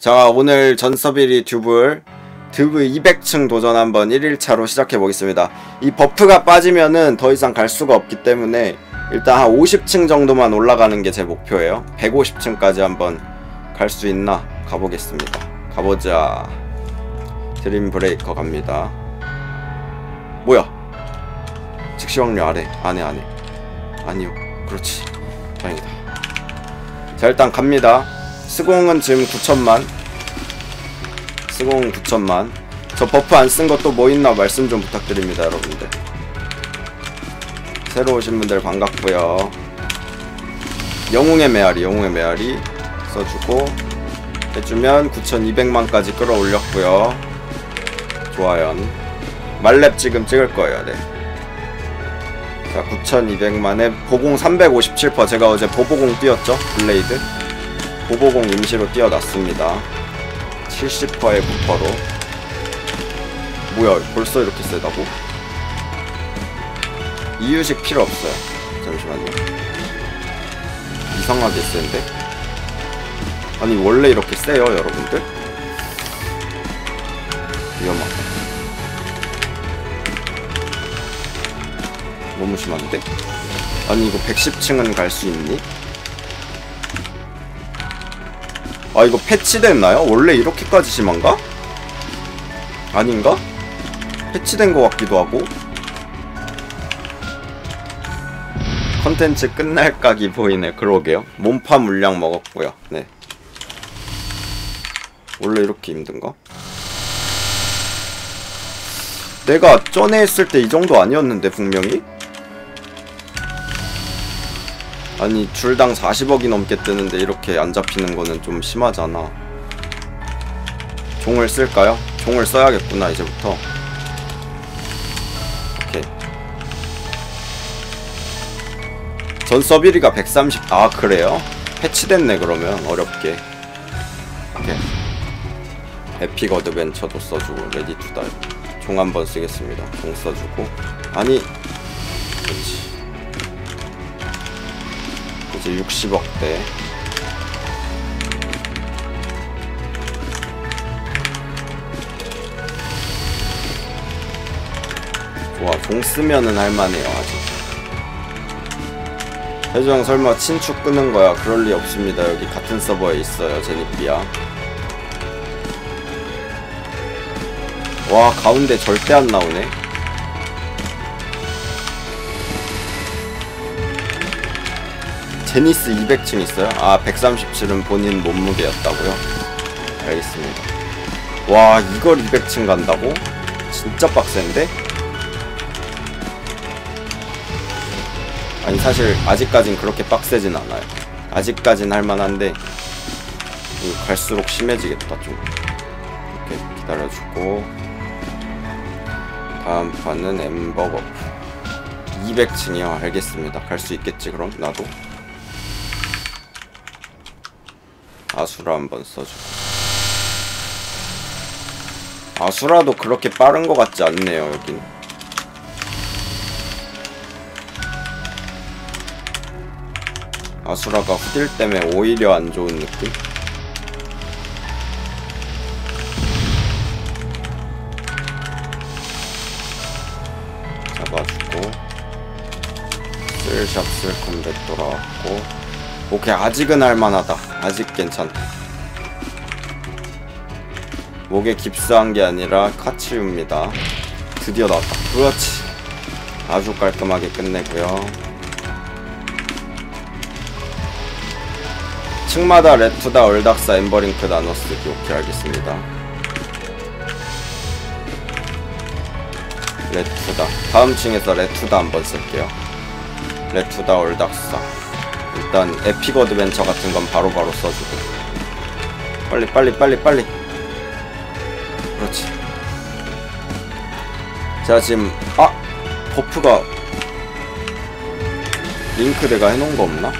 자 오늘 전섭 1위 듀블 듀브 200층 도전 한번 1일차로 시작해 보겠습니다. 이 buff가 빠지면은 더 이상 갈 수가 없기 때문에 일단 한 50층 정도만 올라가는 게 제 목표예요. 150층까지 한번 갈 수 있나 가보겠습니다. 가보자. Dream Breaker 갑니다. 뭐야? 즉시 확률 아래. 안에 안에. 아니요. 그렇지. 다행이다. 자 일단 갑니다 스공은 지금 9천만. 스공 9천만. 저 buff 안 쓴 것도 뭐 있나 말씀 좀 부탁드립니다 여러분들. 새로 오신 분들 반갑고요. 영웅의 메아리 영웅의 메아리 써주고 해주면 9200만까지 끌어올렸고요. 좋아요. 만렙 지금 찍을 거예요 네. 자 9200만에 보공 357% 제가 어제 보보공 띄었죠? 블레이드 보보공 임시로 띄워놨습니다 70%의 부퍼로 뭐야 벌써 이렇게 세다고? 이유식 필요 없어요 잠시만요 이상하게 센데? 아니 원래 이렇게 세요 여러분들? 위험하다 너무 심한데? 아니 이거 110층은 갈 수 있니? 아 이거 패치됐나요? 원래 이렇게까지 심한가? 아닌가? 패치된 것 같기도 하고 컨텐츠 끝날 각이 보이네 그러게요 몸파 물량 먹었고요 네 원래 이렇게 힘든가? 내가 전에 했을 때 이 정도 아니었는데 분명히? 아니 줄당 40억이 넘게 뜨는데 이렇게 안 잡히는 거는 좀 심하잖아. 종을 쓸까요? 종을 써야겠구나 이제부터. 전 서비리가 130... 아 그래요? 패치됐네 그러면. 어렵게. 오케이. epic adventure도 써주고 ready to die 종 한 번 쓰겠습니다. 종 써주고. 아니 그렇지 이제 60억대. 좋아 종 쓰면은 할만해요 아직. 해정 설마 친축 끄는 거야? 그럴 리 없습니다. 여기 같은 서버에 있어요 제니피야 와 가운데 절대 안 나오네 제니스 200층 있어요? 아 137은 본인 몸무게였다고요? 알겠습니다. 와 이걸 200층 간다고? 진짜 빡센데? 아니 사실 아직까진 그렇게 빡세진 않아요. 아직까진 할만한데 갈수록 심해지겠다 좀. 이렇게 기다려주고. 다음 판은 엠버거 200층이요? 알겠습니다. 갈 수 있겠지 그럼? 나도 아수라 한번 써주고 아수라도 그렇게 빠른 것 같지 않네요 여긴. 아수라가 후딜 때문에 오히려 안 좋은 느낌? 잡아주고 쓸 컴뱃 돌아왔고 오케이 아직은 할만하다. 아직 괜찮다. 목에 깁스한 게 아니라 카치우입니다. 드디어 나왔다. 그렇지. 아주 깔끔하게 끝내고요. 층마다 레투다 얼닥사 엔버링크 나눠쓰기 오케이 알겠습니다. 레투다. 다음 층에서 레투다 한번 쓸게요. 레투다 얼닥사 일단 epic adventure 같은 건 바로바로 바로 써주고 빨리 빨리 빨리 빨리 그렇지 자 지금 아 버프가 링크 내가 해놓은 거 없나?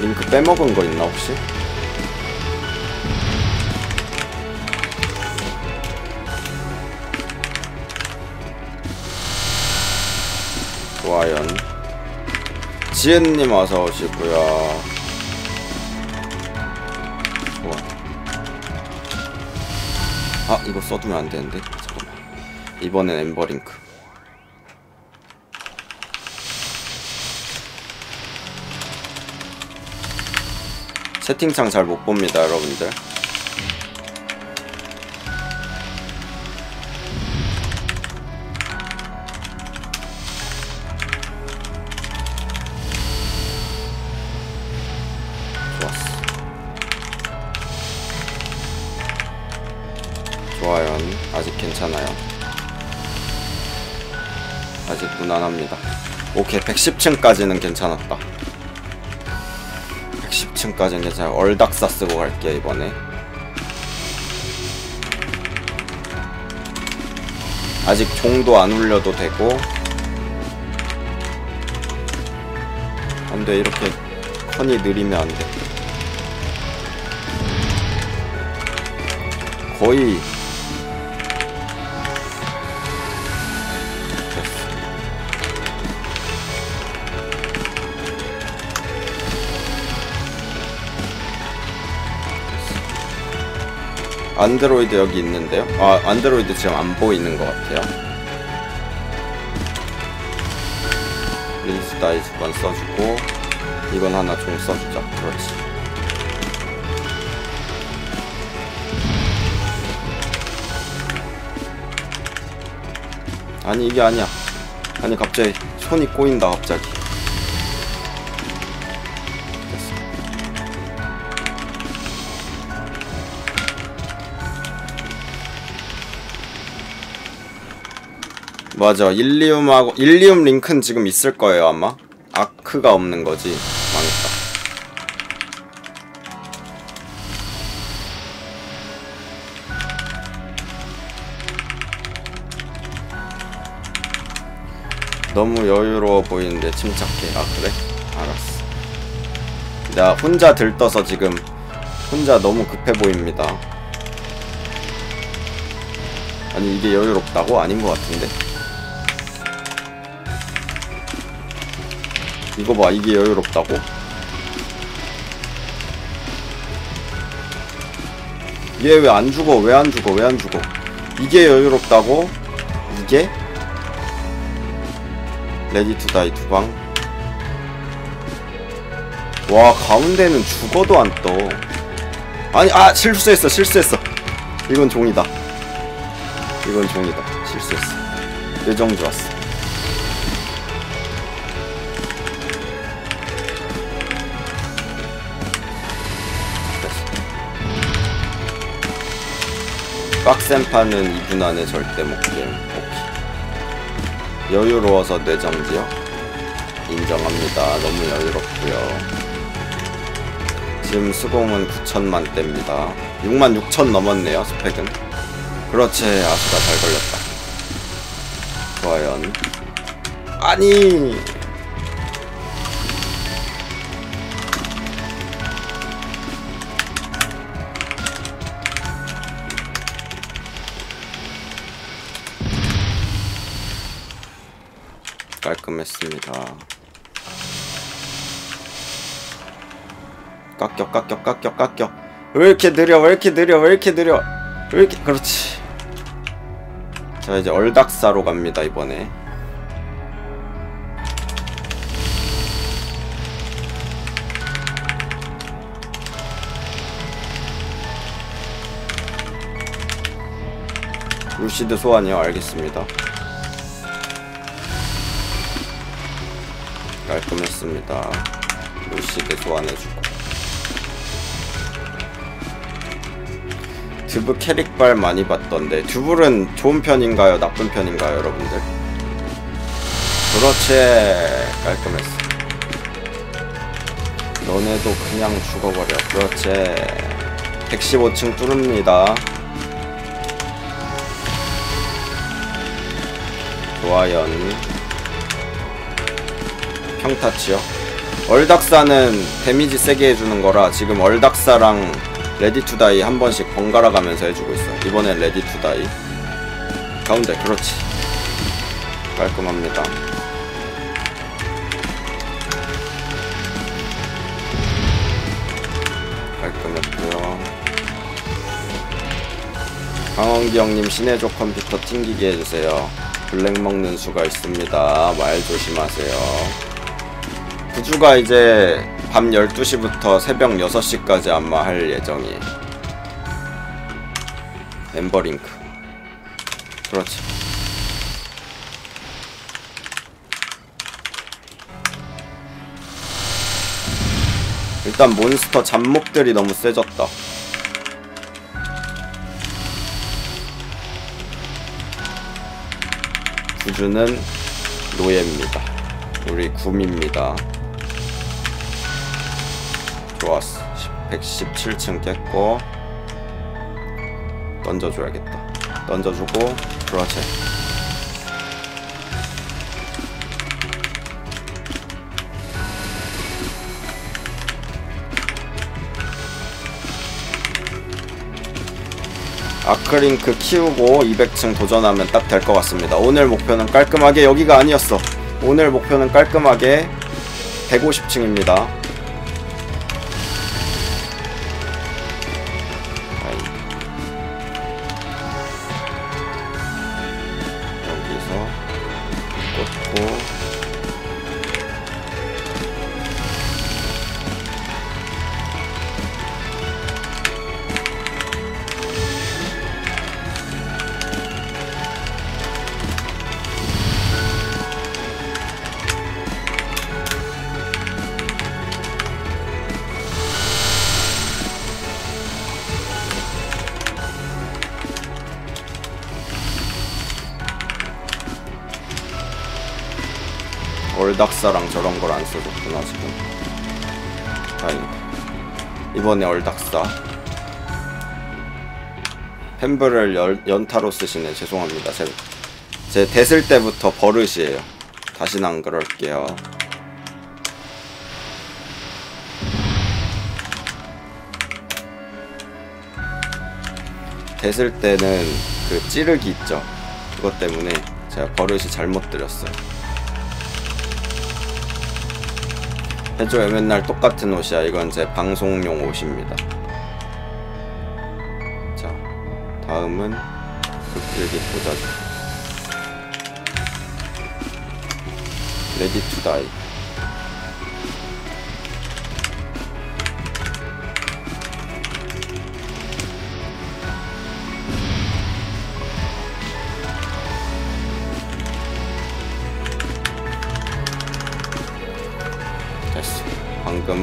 링크 빼먹은 거 있나 혹시? 좋아요 지은님 어서 오시고요. 좋아. 아 이거 써두면 안 되는데. 잠깐만. 이번엔 엠버링크. 채팅창 잘 못 봅니다, 여러분들. 좋아요. 아직 괜찮아요. 아직 무난합니다. 오케이, 110층까지는 괜찮았다. 110층까지는 괜찮아요. 얼닥사 쓰고 갈게요, 이번에. 아직 종도 안 울려도 되고. 안 돼, 이렇게 컨이 느리면 안 돼. 거의 안드로이드 여기 있는데요? 아, 안드로이드 지금 안 보이는 것 같아요. 린스 다이 두번 써주고, 이건 하나 좀 써주자. 그렇지. 아니 이게 아니야 아니 갑자기 손이 꼬인다 갑자기 맞아 일리움하고 일리움 링크는 지금 있을 거예요 아마 아크가 없는 거지 망했다 너무 여유로워 보이는데 침착해. 아 그래? 알았어. 나 혼자 들떠서 지금 혼자 너무 급해 보입니다. 아니 이게 여유롭다고? 아닌 것 같은데. 이거 봐 이게 여유롭다고? 얘 왜 안 죽어? 왜 안 죽어? 왜 안 죽어? 이게 여유롭다고? 이게? ready to die 두 방. 와, 가운데는 죽어도 안 떠. 아니, 아, 실수했어, 실수했어. 이건 종이다. 이건 종이다. 실수했어. 예정 좋았어. 빡센 판은 2분 안에 절대 못 게임. 오케이. 여유로워서 뇌정지요? 인정합니다. 너무 여유롭고요. 지금 수공은 9천만 대입니다. 6만 6천 넘었네요, 스펙은. 그렇지, 아수가 잘 걸렸다. 좋아요. 아니! 깔끔했습니다. 깎여 깎여 깎여 깎여. 왜 이렇게 느려 왜 이렇게 느려 왜 이렇게 느려? 왜 이렇게 그렇지. 자 이제 얼닥사로 갑니다 이번에. 루시드 소환이요 알겠습니다 깔끔했습니다. 루시드 소환해주고. 듀브 캐릭발 많이 봤던데 듀블은 좋은 편인가요? 나쁜 편인가요 여러분들? 그렇지. 깔끔했어. 너네도 그냥 죽어버려. 그렇지. 115층 뚫습니다. 좋아요 평타치요. 얼닥사는 데미지 세게 해주는 거라 지금 얼닥사랑 ready to die 한 번씩 번갈아 가면서 해주고 있어. 이번엔 ready to die. 가운데 그렇지. 깔끔합니다. 깔끔했고요. 강원기 형님 신해조 컴퓨터 튕기게 해주세요. 블랙 먹는 수가 있습니다. 말 조심하세요. 구주가 이제 밤 12시부터 새벽 6시까지 아마 할 예정이에요. 엔버링크. 그렇지. 일단 몬스터 잡목들이 너무 세졌다. 구주는 노예입니다. 우리 굼입니다. 좋았어. 117층 깼고 던져줘야겠다. 던져주고 그렇지. 아크링크 키우고 200층 도전하면 딱 될 것 같습니다. 오늘 목표는 깔끔하게 여기가 아니었어. 오늘 목표는 깔끔하게 150층입니다. 얼닥사랑 저런 걸 안 써줬구나 지금. 다행이다. 이번에 얼닥사. 열, 연타로 쓰시네. 죄송합니다. 제, 제 됐을 때부터 버릇이에요. 다시는 안 그럴게요. 됐을 때는 그 찌르기 있죠? 그것 때문에 제가 버릇이 잘못 들였어요 해줘요. 맨날 똑같은 옷이야. 이건 제 방송용 옷입니다. 자 다음은 극딜기 보자죠 Ready to Die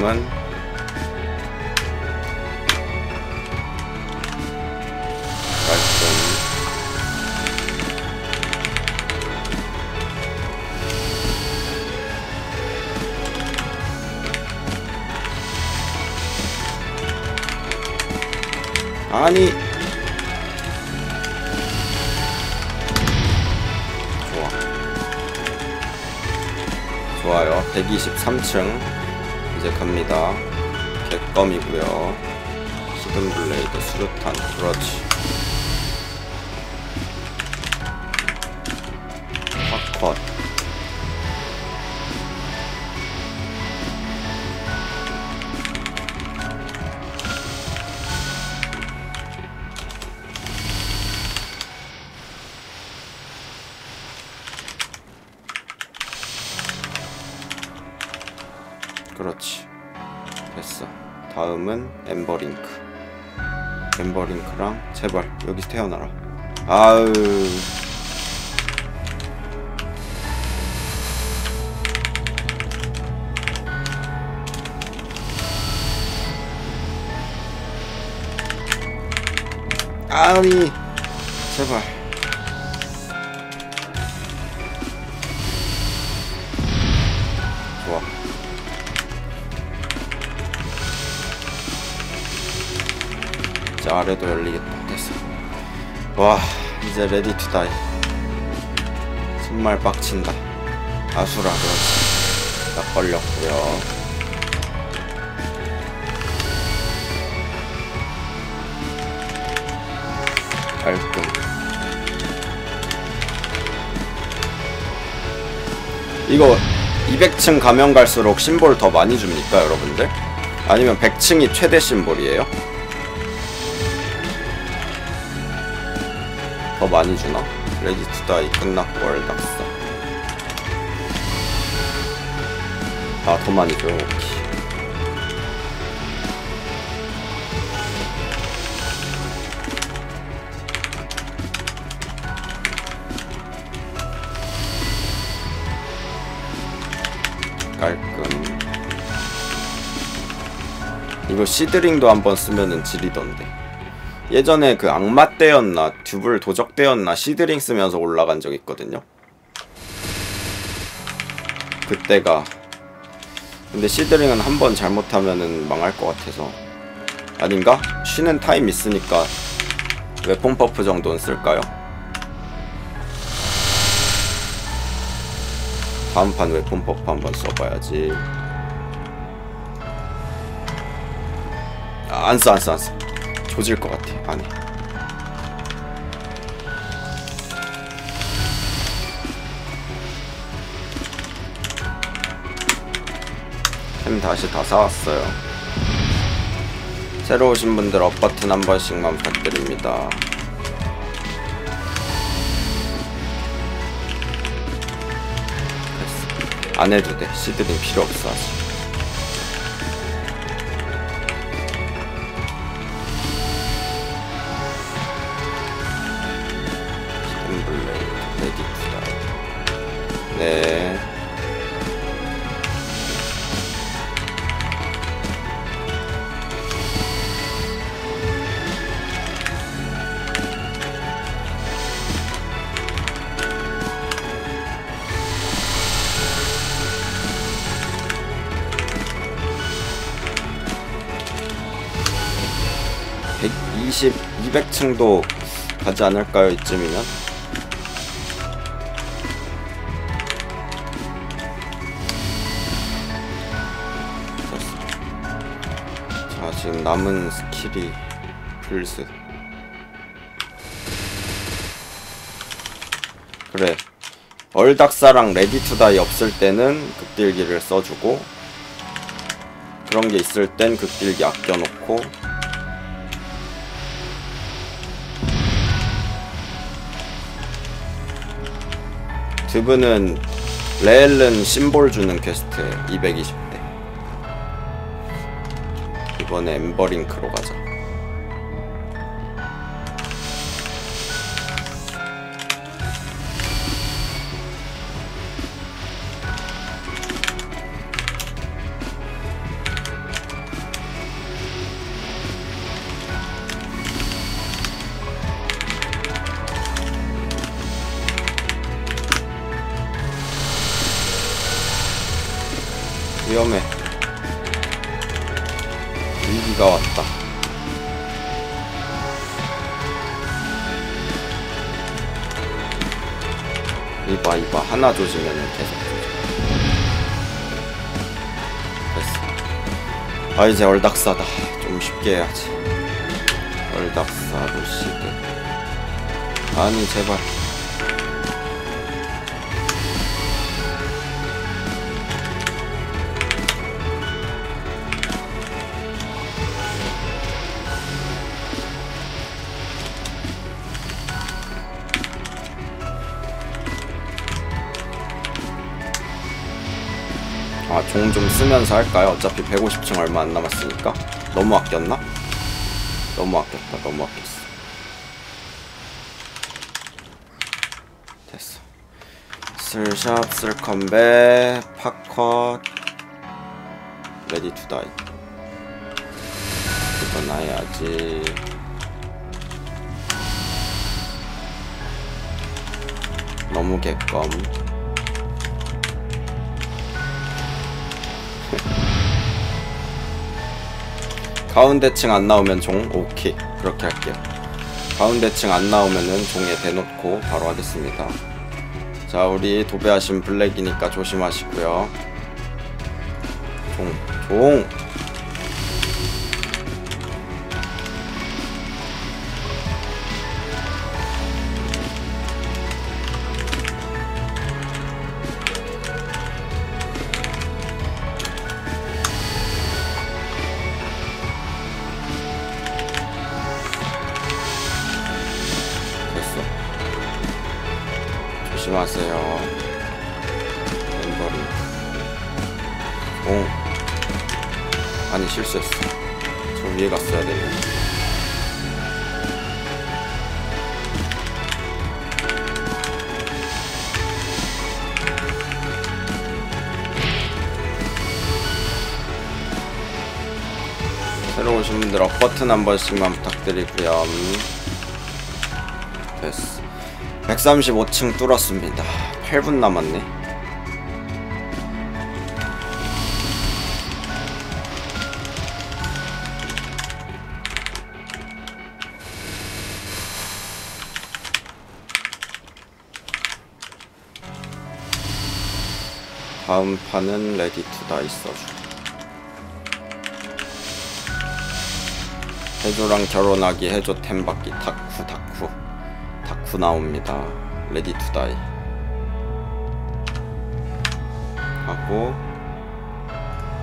깔끔 아니. 좋아. 좋아요. 123층 이제 갑니다. 객검이고요. 히든 블레이드 수류탄 그렇지 그렇지. 됐어. 다음은 엠버링크. 엠버링크랑 제발 여기서 태어나라. 아으 아니. 제발 아래도 열리겠다. 됐어. 와 이제 Ready to Die 정말 빡친다. 아수라 그렇지. 딱 걸렸고요. 깔끔 이거 200층 가면 갈수록 심볼 더 많이 줍니까 여러분들? 아니면 100층이 최대 심볼이에요? 더 많이 주나? 투 다이 끝났고 월닥사 아더 많이 줘요 오케이 깔끔. 이거 seed ring도 한번 쓰면은 지리던데 예전에 그 악마 때였나 듀블 도적 때였나 seed ring 쓰면서 올라간 적 있거든요 그때가 근데 seed ring은 한 번 잘못하면은 망할 것 같아서 아닌가? 쉬는 타임 있으니까 Weapon Puff 정도는 쓸까요? 다음 판 Weapon Puff 한번 써봐야지 아, 안 써, 안 써, 안 써. 조질 것 같아, 안에. 햄 다시 다 사왔어요. 새로 오신 분들 업 버튼 한 번씩만 부탁드립니다. 안 해도 돼. 시드링 필요 없어, 아직. (120) (200층도) 가지 않을까요 이쯤이면? 자 지금 남은 스킬이 플스. 그래. 얼닥사랑 Ready to Die 없을 때는 극딜기를 써주고 그런 게 있을 땐 극딜기 아껴놓고 드브는 레엘른 심볼 주는 퀘스트 220대. 이번에 엠버링크로 가자 하나 조지면은 계속 조져 됐어 아 이제 얼닥사다. 좀 쉽게 해야지. 얼닥사 루시드 아니 제발 아, 종좀 쓰면서 할까요? 어차피 150층 얼마 안 남았으니까. 너무 아꼈나? 너무 아꼈다, 너무 아꼈어. 됐어. 슬샵, 슬컴배, 파컷, Ready to Die. 해야지. 너무 개껌. 가운데 층 안 나오면 종 오케이. 그렇게 할게요. 가운데 층 안 나오면은 종에 대놓고 바로 하겠습니다. 자 우리 도배하신 블랙이니까 조심하시고요. 종 종. 새로 오신 분들 업 버튼 한 번씩만 부탁드리고요. 됐어. 135층 뚫었습니다. 8분 남았네. 다음 판은 Ready to Die 써줘. 해조랑 결혼하기 해조 템 받기. 다쿠 다쿠. 다쿠 나옵니다. Ready to Die. 하고.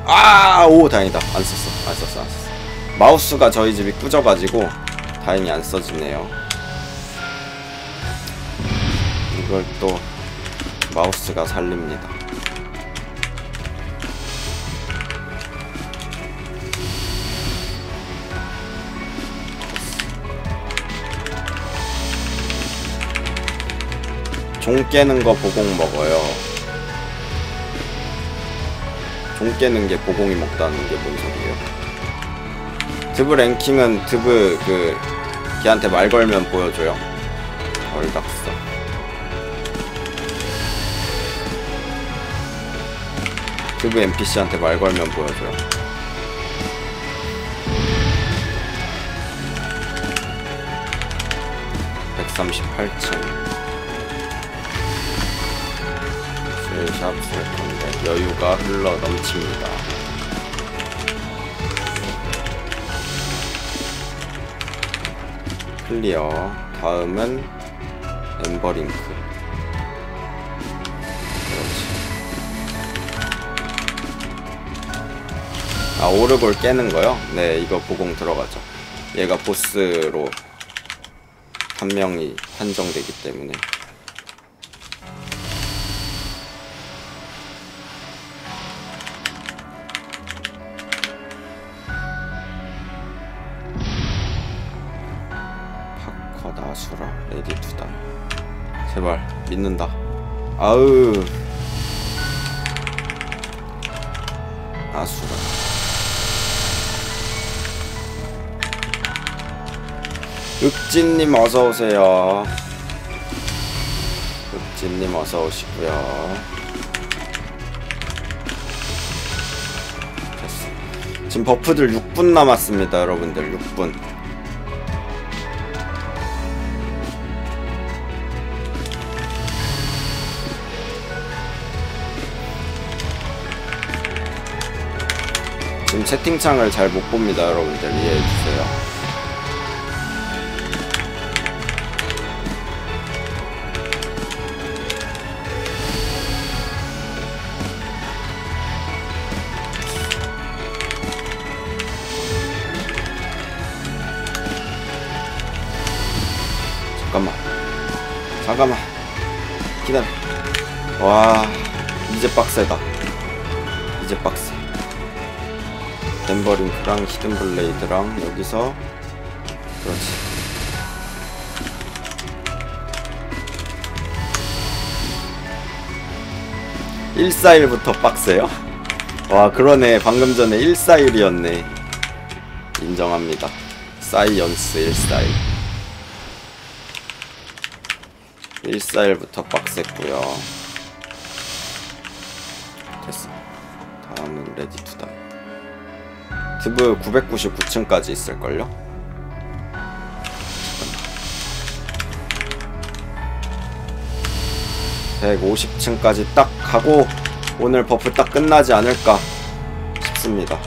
아오 다행이다. 안 썼어. 안 썼어 안 썼어. 마우스가 저희 집이 꾸져가지고 다행히 안 써지네요. 이걸 또 마우스가 살립니다. 종 깨는 거 보공 먹어요. 종 깨는 게 보공이 먹다는 게 뭔 소리예요? 드브 랭킹은 드브 그 걔한테 말 걸면 보여줘요. 얼닥서. 드브 NPC한테 말 걸면 보여줘요. (138층) 샵쓸 건데 여유가 흘러 넘칩니다. 클리어. 다음은 엔버링크. 그렇지. 아, 오르골 깨는 거요? 네, 이거 보공 들어가죠. 얘가 보스로 한 명이 한정되기 때문에. 믿는다. 아으 아수라. 읍진님 어서오세요. 읍진님 어서오시고요. 지금 버프들 6분 남았습니다 여러분들. 6분 지금 채팅창을 잘 못 봅니다 여러분들. 이해해 주세요. 잠깐만. 잠깐만. 기다려. 와 이제 빡세다 엔버링크랑 Hidden Blade랑 여기서 그렇지. (141부터) 빡세요? 와 그러네. 방금 전에 (141이었네) 인정합니다. science (141) (141부터) 빡셌고요. 됐어. 다음은 Ready to Die 드브 999층까지 있을걸요? 150층까지 딱 가고 오늘 buff 딱 끝나지 않을까 싶습니다.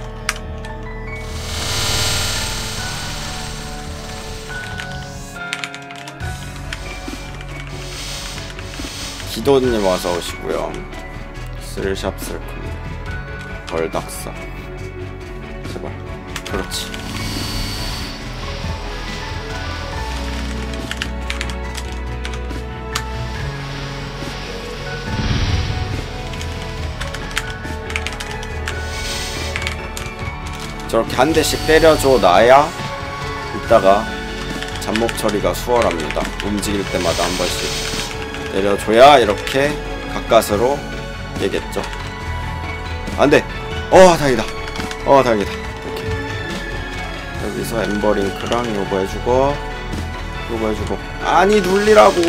기도님 와서 오시고요. 쓸샵 쓸겁니다. 벌닥사. 그렇지. 저렇게 한 대씩 때려줘 놔야 이따가 잡목 처리가 수월합니다. 움직일 때마다 한 번씩 때려줘야 이렇게 가까스로 되겠죠. 안 돼! 어, 다행이다. 어, 다행이다. 여기서 엠버링크랑 요거 해주고 요거 해주고 아니 눌리라고.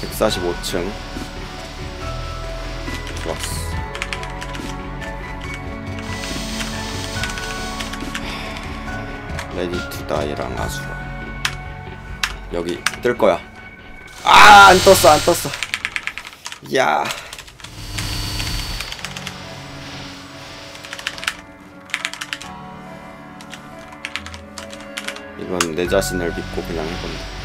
백사십오 층 좋았어. 레디 투 다이랑 아수라 여기 뜰 거야. 아 안 떴어 안 떴어. 야. 이건 내 자신을 믿고 그냥 해본다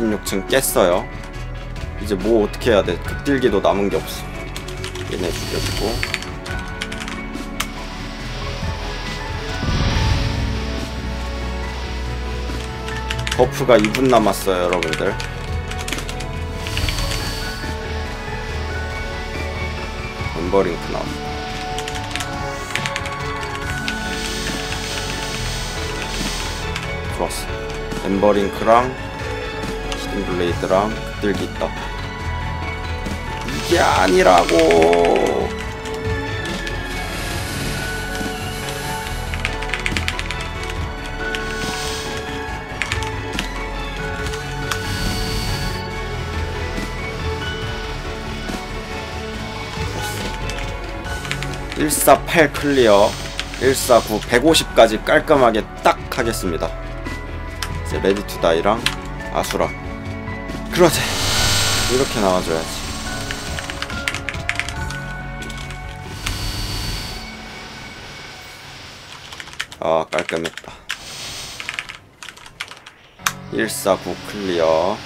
36층 깼어요. 이제 뭐 어떻게 해야 돼? 극딜기도 남은 게 없어. 얘네 죽여주고. buff가 2분 남았어요 여러분들. 엔버링크 나옵니다 좋았어. 엠버링크랑 히든블레이드랑 극딜기 있다 이게 아니라고. (148) 클리어 149 150까지 깔끔하게 딱 하겠습니다. 이제 Ready to Die랑 아수라 그러지 이렇게 나와줘야지. 아 깔끔했다. 149 클리어.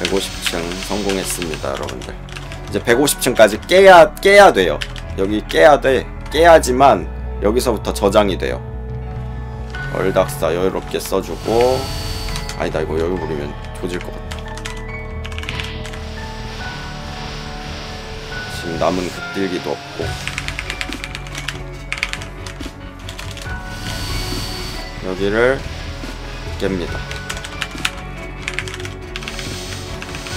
(150층) 성공했습니다 여러분들. 이제 150층까지 깨야 깨야 돼요. 여기 깨야 돼. 깨야지만 여기서부터 저장이 돼요 얼닥사 여유롭게 써주고. 아니다 이거 여유 부리면 조질 것 같다 지금 남은 극딜기도 없고. 여기를 깹니다.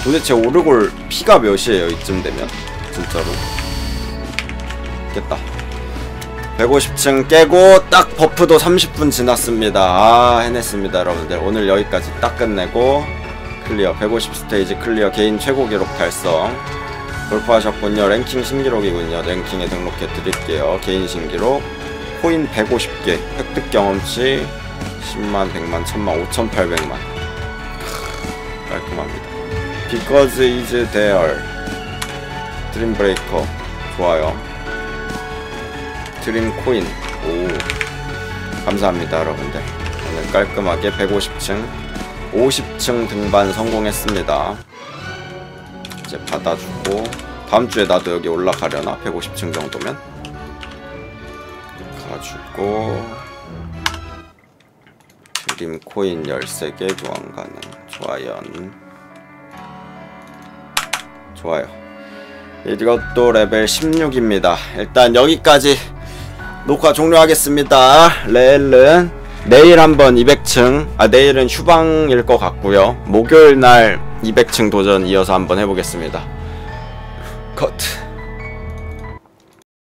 도대체 오르골 피가 몇이에요 이쯤 되면? 진짜로? 깼다 150층 깨고 딱 buff도 30분 지났습니다. 아 해냈습니다 여러분들. 오늘 여기까지 딱 끝내고 클리어 150 스테이지 클리어 개인 최고 기록 달성. 돌파하셨군요. 랭킹 신기록이군요. 랭킹에 등록해 드릴게요. 개인 신기록. 코인 150개. 획득 경험치 10만 100만 1000만 5800만. 깔끔합니다. Because is there. 드림 브레이커 좋아요 드림 코인. 오. 감사합니다 여러분들. 오늘 깔끔하게 150층 50층 등반 성공했습니다. 이제 받아주고 다음주에 나도 여기 올라가려나? 150층 정도면? 가지고 드림 코인 13개 교환 가능. 좋아요. 좋아요. 이것도 레벨 16입니다. 일단 여기까지 녹화 종료하겠습니다. 레일은 내일 한번 200층, 아 내일은 휴방일 것 같고요. 목요일 날 200층 도전 이어서 한번 해보겠습니다. 컷.